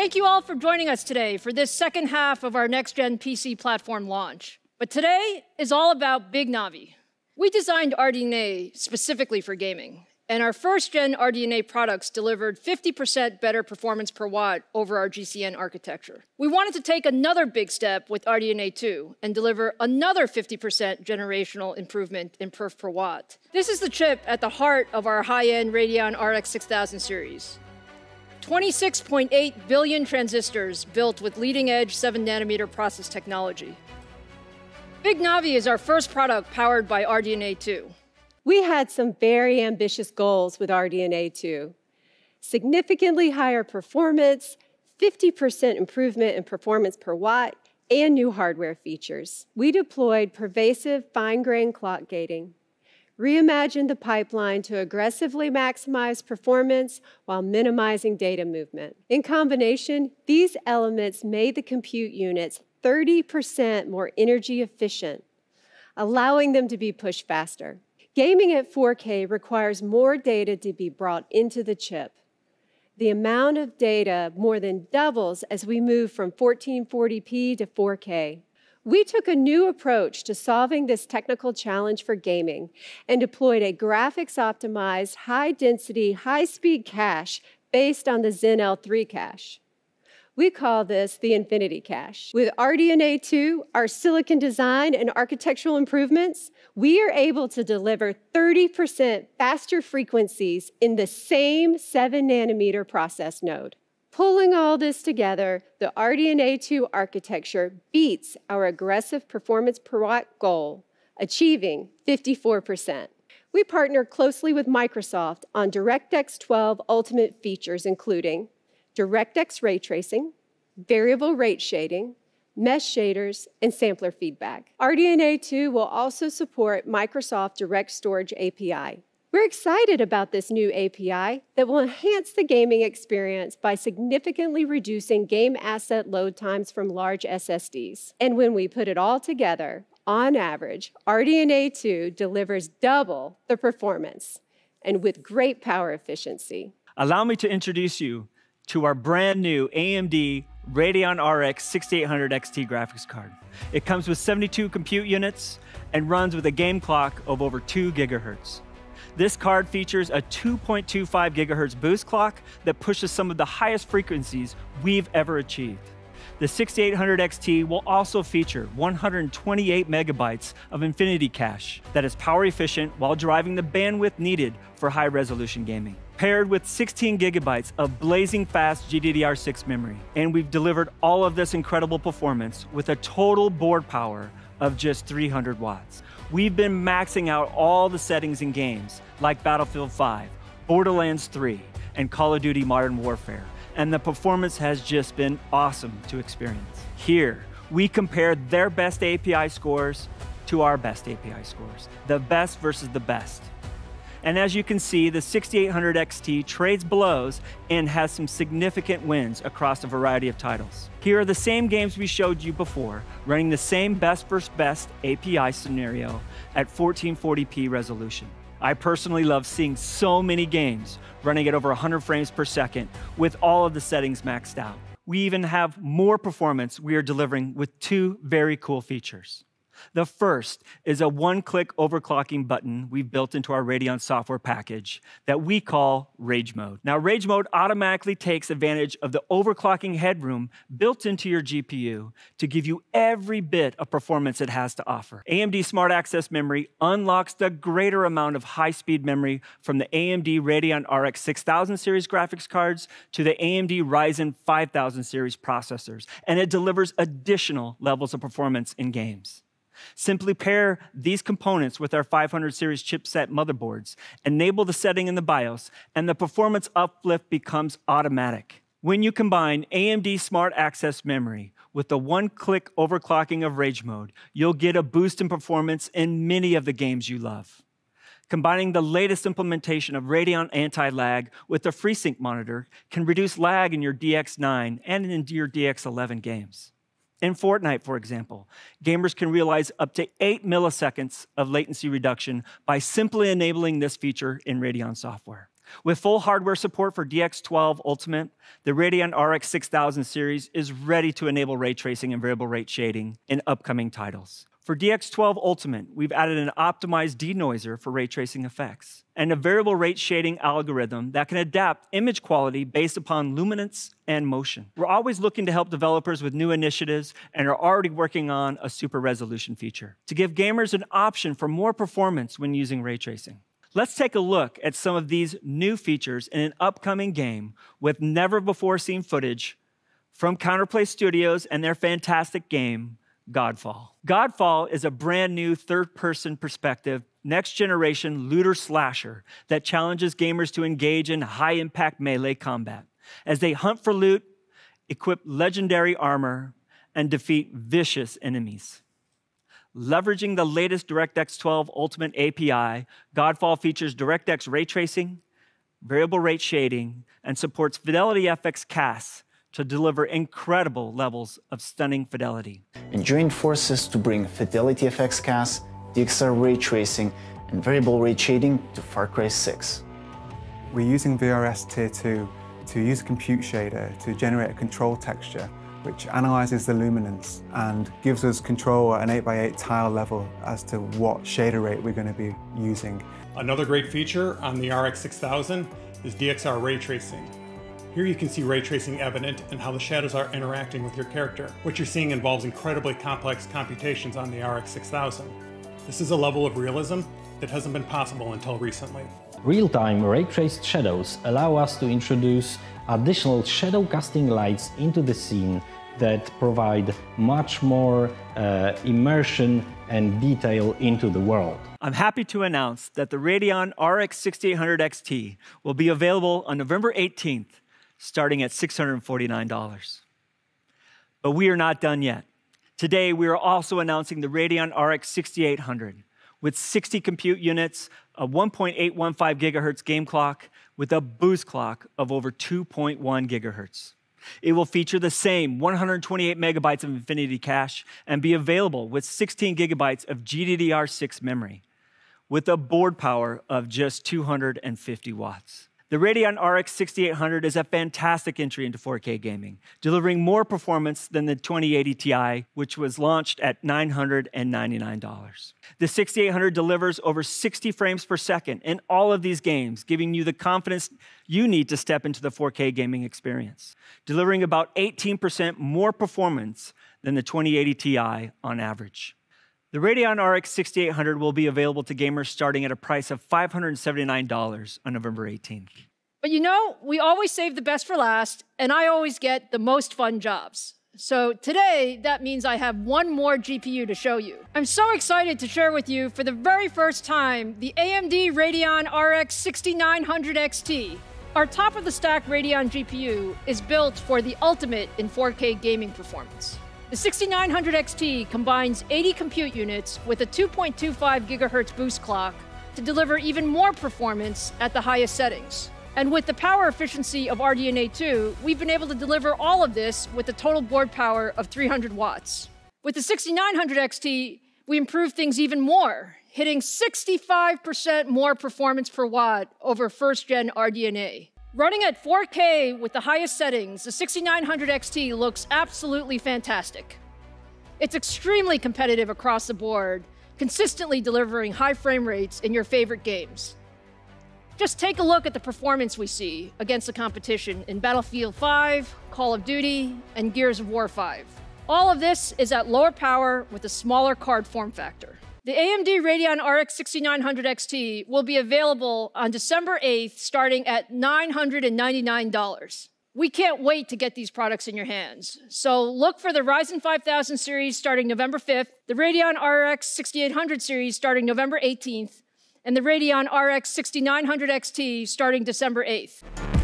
Thank you all for joining us today for this second half of our next gen PC platform launch. But today is all about Big Navi. We designed RDNA specifically for gaming, and our first gen RDNA products delivered 50% better performance per watt over our GCN architecture. We wanted to take another big step with RDNA 2 and deliver another 50% generational improvement in perf per watt. This is the chip at the heart of our high end Radeon RX 6000 series. 26.8 billion transistors built with leading edge 7 nanometer process technology. Big Navi is our first product powered by RDNA 2. We had some very ambitious goals with RDNA 2 significantly higher performance, 50% improvement in performance per watt, and new hardware features. We deployed pervasive fine grained clock gating, reimagined the pipeline to aggressively maximize performance while minimizing data movement. In combination, these elements made the compute units 30% more energy efficient, allowing them to be pushed faster. Gaming at 4K requires more data to be brought into the chip. The amount of data more than doubles as we move from 1440p to 4K. We took a new approach to solving this technical challenge for gaming and deployed a graphics optimized, high density, high speed cache based on the Zen L3 cache. We call this the Infinity Cache. With RDNA 2, our silicon design and architectural improvements, we are able to deliver 30% faster frequencies in the same 7 nanometer process node. Pulling all this together, the RDNA 2 architecture beats our aggressive performance per watt goal, achieving 54%. We partner closely with Microsoft on DirectX 12 Ultimate features, including DirectX ray tracing, variable rate shading, mesh shaders, and sampler feedback. RDNA 2 will also support Microsoft Direct Storage API. We're excited about this new API that will enhance the gaming experience by significantly reducing game asset load times from large SSDs. And when we put it all together, on average, RDNA 2 delivers double the performance and with great power efficiency. Allow me to introduce you to our brand new AMD Radeon RX 6800 XT graphics card. It comes with 72 compute units and runs with a game clock of over 2 gigahertz. This card features a 2.25 gigahertz boost clock that pushes some of the highest frequencies we've ever achieved. The 6800 XT will also feature 128 megabytes of Infinity Cache that is power efficient while driving the bandwidth needed for high resolution gaming paired with 16 gigabytes of blazing fast GDDR6 memory. And we've delivered all of this incredible performance with a total board power of just 300 watts. We've been maxing out all the settings in games like Battlefield 5, Borderlands 3, and Call of Duty Modern Warfare, and the performance has just been awesome to experience. Here, we compare their best API scores to our best API scores, the best versus the best. And as you can see, the 6800 XT trades blows and has some significant wins across a variety of titles. Here are the same games we showed you before, running the same best versus best API scenario at 1440p resolution. I personally love seeing so many games running at over 100 frames per second with all of the settings maxed out. We even have more performance we are delivering with two very cool features. The first is a one click overclocking button we've built into our Radeon software package that we call Rage Mode. Now, Rage Mode automatically takes advantage of the overclocking headroom built into your GPU to give you every bit of performance it has to offer. AMD Smart Access Memory unlocks the greater amount of high speed memory from the AMD Radeon RX 6000 series graphics cards to the AMD Ryzen 5000 series processors, and it delivers additional levels of performance in games. Simply pair these components with our 500 series chipset motherboards, enable the setting in the BIOS, and the performance uplift becomes automatic. When you combine AMD Smart Access Memory with the one-click overclocking of Rage Mode, you'll get a boost in performance in many of the games you love. Combining the latest implementation of Radeon Anti-Lag with the FreeSync monitor can reduce lag in your DX9 and in your DX11 games. In Fortnite, for example, gamers can realize up to 8 milliseconds of latency reduction by simply enabling this feature in Radeon software. With full hardware support for DX12 Ultimate, the Radeon RX 6000 series is ready to enable ray tracing and variable rate shading in upcoming titles. For DX12 Ultimate, we've added an optimized denoiser for ray tracing effects and a variable rate shading algorithm that can adapt image quality based upon luminance and motion. We're always looking to help developers with new initiatives and are already working on a super resolution feature to give gamers an option for more performance when using ray tracing. Let's take a look at some of these new features in an upcoming game with never before seen footage from Counterplay Studios and their fantastic game, Godfall. Godfall is a brand new third person perspective, next generation looter slasher that challenges gamers to engage in high impact melee combat as they hunt for loot, equip legendary armor, and defeat vicious enemies. Leveraging the latest DirectX 12 Ultimate API, Godfall features DirectX ray tracing, variable rate shading, and supports Fidelity FX CAS to deliver incredible levels of stunning fidelity. And joined forces to bring Fidelity FX CAS, DXR ray tracing, and variable rate shading to Far Cry 6. We're using VRS Tier 2 to use a compute shader to generate a control texture which analyzes the luminance and gives us control at an 8x8 tile level as to what shader rate we're going to be using. Another great feature on the RX 6000 is DXR ray tracing. Here you can see ray tracing evident and how the shadows are interacting with your character. What you're seeing involves incredibly complex computations on the RX 6000. This is a level of realism that hasn't been possible until recently. Real-time ray-traced shadows allow us to introduce additional shadow casting lights into the scene that provide much more uh, immersion and detail into the world. I'm happy to announce that the Radeon RX 6800 XT will be available on November 18th, starting at $649. But we are not done yet. Today, we are also announcing the Radeon RX 6800 with 60 compute units, a 1.815 gigahertz game clock, with a boost clock of over 2.1 gigahertz. It will feature the same 128 megabytes of Infinity Cache and be available with 16 gigabytes of GDDR6 memory with a board power of just 250 watts. The Radeon RX 6800 is a fantastic entry into 4K gaming, delivering more performance than the 2080 Ti, which was launched at $999. The 6800 delivers over 60 frames per second in all of these games, giving you the confidence you need to step into the 4K gaming experience, delivering about 18% more performance than the 2080 Ti on average. The Radeon RX 6800 will be available to gamers starting at a price of $579 on November 18th. But you know, we always save the best for last, and I always get the most fun jobs. So today, that means I have one more GPU to show you. I'm so excited to share with you for the very first time the AMD Radeon RX 6900 XT. Our top of the stack Radeon GPU is built for the ultimate in 4K gaming performance. The 6900 XT combines 80 compute units with a 2.25 gigahertz boost clock to deliver even more performance at the highest settings. And with the power efficiency of RDNA 2, we've been able to deliver all of this with a total board power of 300 watts. With the 6900 XT, we improved things even more, hitting 65% more performance per watt over first gen RDNA. Running at 4K with the highest settings, the 6900 XT looks absolutely fantastic. It's extremely competitive across the board, consistently delivering high frame rates in your favorite games. Just take a look at the performance we see against the competition in Battlefield 5, Call of Duty, and Gears of War 5. All of this is at lower power with a smaller card form factor. The AMD Radeon RX 6900 XT will be available on December 8th, starting at $999. We can't wait to get these products in your hands. So look for the Ryzen 5000 series starting November 5th, the Radeon RX 6800 series starting November 18th, and the Radeon RX 6900 XT starting December 8th.